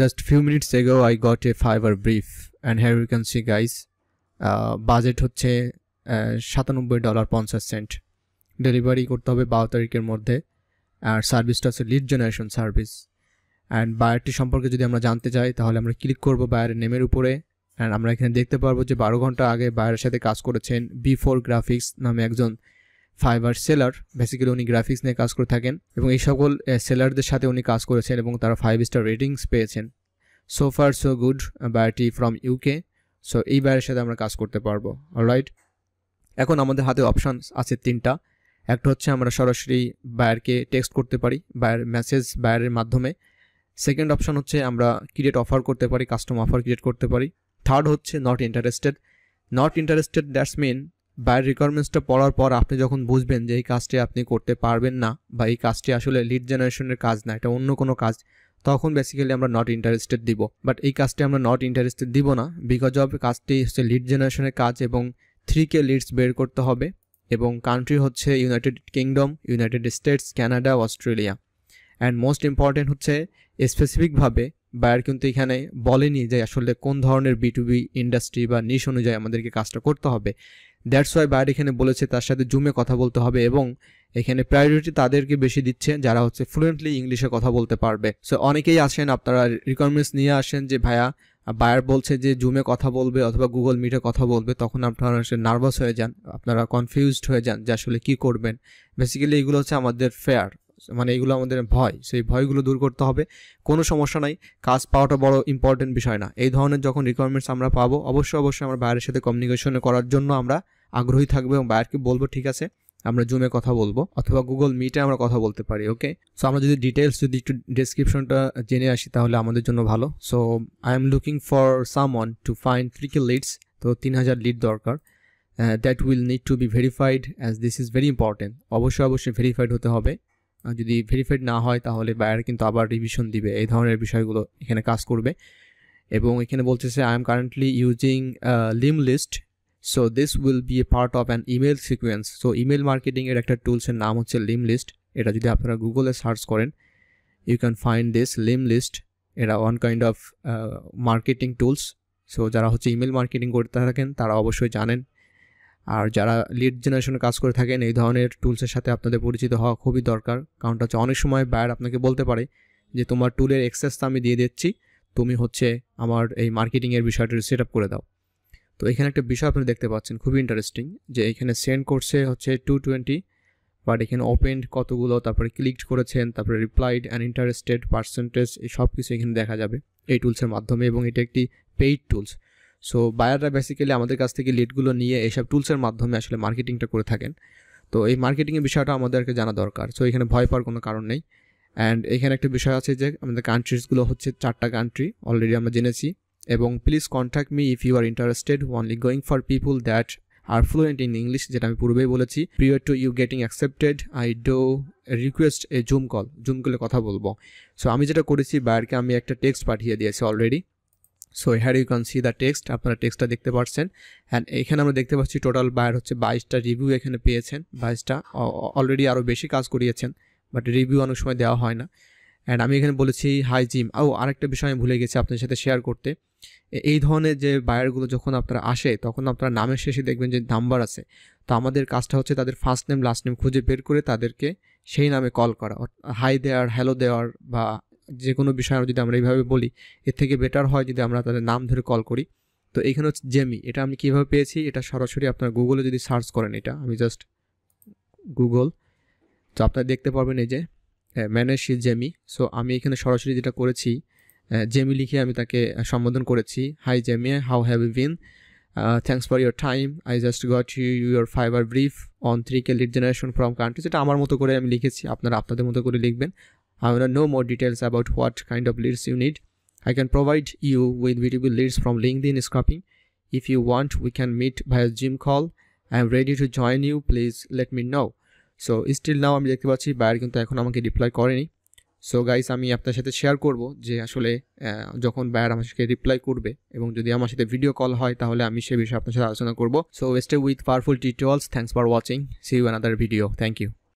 Just few minutes ago I got a Fiverr brief. And here you can see guys uh, budget হচ্ছে সাতানব্বই dollar পঞ্চাশ cent delivery করতে হবে বারো তারিখের মধ্যে। আর সার্ভিসটা হচ্ছে লিড জেনারেশন সার্ভিস অ্যান্ড বায়ারটি সম্পর্কে যদি আমরা জানতে চাই তাহলে আমরা ক্লিক করব বায়ারের নেমের উপরে। অ্যান্ড আমরা এখানে দেখতে পারব যে বারো ঘণ্টা আগে বায়ারের সাথে কাজ করেছেন বি গ্রাফিক্স নামে একজন। ফাইবার সেলার বেসিক্যালি উনি গ্রাফিক্স নিয়ে কাজ করে থাকেন এবং এই সকল সেলারদের সাথে উনি কাজ করেছেন এবং তারা ফাইভ স্টার রেটিংস পেয়েছেন। সো ফার সো গুড বায়ারটি ফ্রম ইউকে সো এই বায়ারের সাথে আমরা কাজ করতে পারব। রাইট এখন আমাদের হাতে অপশান আছে তিনটা। একটা হচ্ছে আমরা সরাসরি বায়ারকে টেক্সট করতে পারি বায়ার মেসেজ বায়ারের মাধ্যমে। সেকেন্ড অপশান হচ্ছে আমরা ক্রিয়েট অফার করতে পারি কাস্টম অফার ক্রিয়েট করতে পারি। থার্ড হচ্ছে not interested not interested that's mean buyer রিকোয়ারমেন্টসটা পড়ার পর আপনি যখন বুঝবেন যে এই কাজটি আপনি করতে পারবেন না বা এই কাজটি আসলে লিড জেনারেশনের কাজ না, এটা অন্য কোনো কাজ, তখন বেসিক্যালি আমরা নট ইন্টারেস্টেড দিব। বাট এই কাজটি আমরা নট ইন্টারেস্টেড দিব না বিকজ অফ কাজটি হচ্ছে লিড জেনারেশনের কাজ এবং থ্রি কে লিডস বের করতে হবে এবং কান্ট্রি হচ্ছে United Kingdom United States Canada Australia and most important হচ্ছে স্পেসিফিকভাবে বায়ার কিন্তু এখানে বলেনি যে আসলে কোন ধরনের বি টু বি ইন্ডাস্ট্রি বা নিশ অনুযায়ী আমাদেরকে কাজটা করতে হবে। দ্যাটস ওয়াই বায়ার এখানে বলেছে তার সাথে জুমে কথা বলতে হবে এবং এখানে প্রায়োরিটি তাদেরকে বেশি দিচ্ছে যারা হচ্ছে ফ্লুয়েন্টলি ইংলিশে কথা বলতে পারবে। সো অনেকেই আসেন, আপনারা রিকোয়ারমেন্টস নিয়ে আসেন যে, ভাইয়া, বায়ার বলছে যে জুমে কথা বলবে অথবা গুগল মিটে কথা বলবে, তখন আপনারা নার্ভাস হয়ে যান, আপনারা কনফিউজড হয়ে যান যে আসলে কী করবেন। বেসিক্যালি এগুলো হচ্ছে আমাদের ফেয়ার মানে এগুলো আমাদের ভয়, সেই ভয়গুলো দূর করতে হবে। কোনো সমস্যা নাই, কাজ পাওয়াটা বড় ইম্পর্টেন্ট বিষয় না। এই ধরনের যখন রিকোয়ারমেন্টস আমরা পাবো, অবশ্যই অবশ্যই আমরা বাইরের সাথে কমিউনিকেশন করার জন্য আমরা আগ্রহী থাকব এবং বাইরকে বলব, ঠিক আছে, আমরা জুমে কথা বলব অথবা গুগল মিটে আমরা কথা বলতে পারি ওকে সো আমরা যদি ডিটেলস যদি একটু ডিসক্রিপশনটা জেনে আসি তাহলে আমাদের জন্য ভালো। So I am looking for some one to find K leads তো তিন হাজার লিড দরকার that will need to be verified as this is very important অবশ্যই অবশ্যই ভেরিফাইড হতে হবে। যদি ভেরিফাইড না হয় তাহলে বায়ার কিন্তু আবার রিভিশন দিবে। এই ধরনের বিষয়গুলো এখানে কাজ করবে। এবং এখানে বলতেছে I am currently using Lemlist so this will be a part of an email sequence so email মার্কেটিংয়ের একটা টুলসের নাম হচ্ছে লিম লিস্ট এটা যদি আপনারা গুগলে সার্চ করেন you can find this Lemlist এটা one kind of marketing tools so যারা হচ্ছে ইমেল মার্কেটিং করতে থাকেন, তারা অবশ্যই জানেন। আর যারা লিড জেনারেশনে কাজ করে থাকেন, এই ধরনের টুলসের সাথে আপনাদের পরিচিত হওয়া খুবই দরকার। কারণটা হচ্ছে অনেক সময় বায়ার আপনাকে বলতে পারে যে, তোমার টুলের এক্সেস এক্সেসটা আমি দিয়ে দিচ্ছি, তুমি হচ্ছে আমার এই মার্কেটিংয়ের বিষয়টা সেট আপ করে দাও। তো এখানে একটা বিষয় আপনি দেখতে পাচ্ছেন, খুবই ইন্টারেস্টিং যে এখানে সেন্ড করছে হচ্ছে টু টোয়েন্টি বাট এখানে ওপেন কতগুলো, তারপরে ক্লিক করেছেন, তারপরে রিপ্লাইড অ্যান্ড ইন্টারেস্টেড পার্সেন্টেজ সব কিছু এখানে দেখা যাবে, এই টুলসের মাধ্যমে, এবং এটা একটি পেইড টুলস সো বায়াররা বেসিক্যালি আমাদের কাছ থেকে লিডগুলো নিয়ে এইসব টুলসের মাধ্যমে আসলে মার্কেটিংটা করে থাকেন। তো এই মার্কেটিংয়ের বিষয়টা আমাদেরকে জানা দরকার। সো এখানে ভয় পাওয়ার কোনো কারণ নেই। অ্যান্ড এখানে একটা বিষয় আছে যে, আমাদের কান্ট্রিজগুলো হচ্ছে চারটা কান্ট্রি অলরেডি আমরা জেনেছি। এবং please contact me if you are interested only going for people that are fluent in English যেটা আমি পূর্বেই বলেছি। Prior to you getting accepted I do request a Zoom call Zoom কলে কথা বলব। সো আমি যেটা করেছি বায়ারকে আমি একটা টেক্সট পাঠিয়ে দিয়েছি already so here you can see the text আপনারা টেক্সটটা দেখতে পাচ্ছেন অ্যান্ড এখানে আমরা দেখতে পাচ্ছি টোটাল বায়ার হচ্ছে বাইশটা রিভিউ এখানে পেয়েছেন। বাইশটা অলরেডি আরও বেশি কাজ করিয়েছেন। বাট রিভিউ অনেক সময় দেওয়া হয় না। অ্যান্ড আমি এখানে বলেছি হাই জিম ও, আরেকটা বিষয় আমি ভুলে গেছি আপনার সাথে শেয়ার করতে। এই ধরনের যে বায়ারগুলো যখন আপনারা আসে, তখন আপনারা নামের শেষে দেখবেন যে নাম্বার আছে। তো আমাদের কাজটা হচ্ছে তাদের ফার্স্ট নেম লাস্ট নেম খুঁজে বের করে তাদেরকে সেই নামে কল করা। হাই দেওয়ার হ্যালো দেওয়ার বা যে কোনো বিষয় যদি আমরা এইভাবে বলি, এর থেকে বেটার হয় যদি আমরা তাদের নাম ধরে কল করি। তো এখানে হচ্ছে জেমি এটা আমি কীভাবে পেয়েছি? এটা সরাসরি আপনার গুগলে যদি সার্চ করেন এটা, আমি জাস্ট গুগল তো আপনারা দেখতে পারবেন এই যে ম্যানেজ জেমি সো আমি এখানে সরাসরি যেটা করেছি জেমি লিখে আমি তাকে সম্বোধন করেছি। Hi Jamie how have you been thanks for your time I just got you your Fiverr brief on three K lead generation from country যেটা আমার মতো করে আমি লিখেছি, আপনারা আপনাদের মতো করে লিখবেন। I want to know more details about what kind of leads you need. I can provide you with video leads from LinkedIn scrapping. If you want, we can meet via Zoom call. I am ready to join you. Please let me know. So still now আমি দেখতে পাচ্ছি buyer কিন্তু এখন আমাকে reply করেনি so guys আমি আপনার সাথে শেয়ার করব যে আসলে যখন বায়ার সাথে রিপ্লাই করবে এবং যদি আমার সাথে ভিডিও কল হয় তাহলে আমি সে বিষয়ে আপনার সাথে আলোচনা করব so stay with powerful tutorials thanks for watching see you another video thank you